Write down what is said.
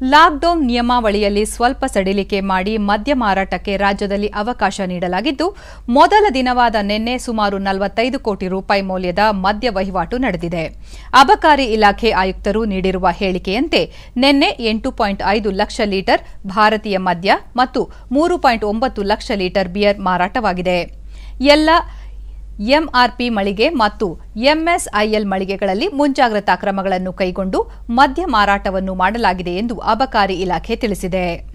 Lockdown ನಿಯಮಾವಳಿಯಲ್ಲಿ ಸ್ವಲ್ಪ ಸಡಿಲಿಕೆ ಮಾಡಿ ಮದ್ಯ ಮಾರಾಟಕ್ಕೆ ರಾಜ್ಯದಲ್ಲಿ ಅವಕಾಶ ನೀಡಲಾಗಿದ್ದು, ಮೊದಲ ದಿನವಾದ ನಿನ್ನೆ ಸುಮಾರು ನಲವತ್ತೈದು ಕೋಟಿ ರೂಪಾಯಿ ಮೌಲ್ಯದ ಮದ್ಯ ವಹಿವಾಟು ನಡೆದಿದೆ. ಅಬಕಾರಿ ಇಲಾಖೆ ಆಯುಕ್ತರು ನೀಡಿರುವ ಹೇಳಿಕೆಯಂತೆ, ನಿನ್ನೆ ಎಂಟು ಲಕ್ಷ ಲೀಟರ್ ಭಾರತೀಯ ಮದ್ಯ ಮತ್ತು ಮೂರು ಪಾಯಿಂಟ್ ಒಂಬತ್ತು ಲಕ್ಷ ಲೀಟರ್ ಬಿಯರ್ ಮಾರಾಟವಾಗಿದೆ. ಎಲ್ಲ ಎಂಆರ್ಪಿ ಮಳಿಗೆ ಮತ್ತು ಎಂಎಸ್ಐಎಲ್ ಮಳಿಗೆಗಳಲ್ಲಿ ಮುಂಜಾಗ್ರತಾ ಕ್ರಮಗಳನ್ನು ಕೈಗೊಂಡು ಮದ್ಯ ಮಾರಾಟವನ್ನು ಮಾಡಲಾಗಿದೆ ಎಂದು ಅಬಕಾರಿ ಇಲಾಖೆ ತಿಳಿಸಿದೆ.